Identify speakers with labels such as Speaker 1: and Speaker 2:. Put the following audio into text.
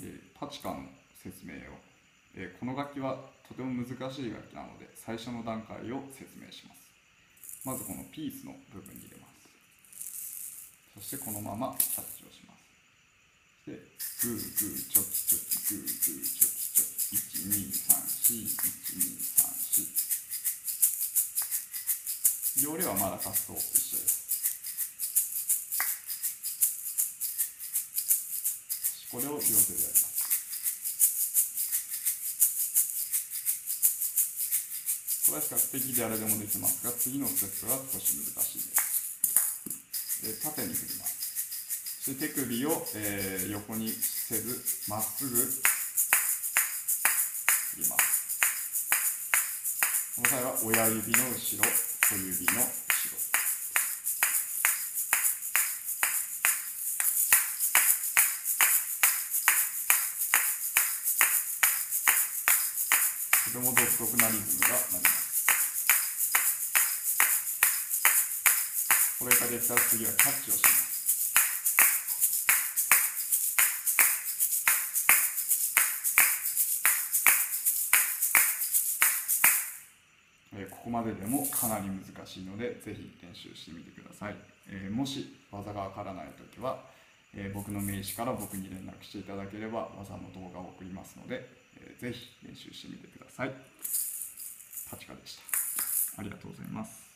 Speaker 1: えーパチカの説明を、えーこの楽器はとても難しい楽器なので最初の段階を説明します。まずこのピースの部分に入れます。そしてこのままキャッチをします。でグーグーチョキチョキグーグーチョキチョキ。12341234要領はまだカスと一緒です。これを両手でやります。これは比較的誰でもできますが次のステップが少し難しいです、えー縦に振ります。そして手首を、えー横にせずまっすぐ振ります。この際は親指の後ろ小指のとても独特なリズムがなります。これができたら次はキャッチをします。ここまででもかなり難しいのでぜひ練習してみてください、えーもし技がわからないときは、えー僕の名刺から僕に連絡していただければ技の動画を送りますので、えーぜひ練習してみてください。パチカでした。ありがとうございます。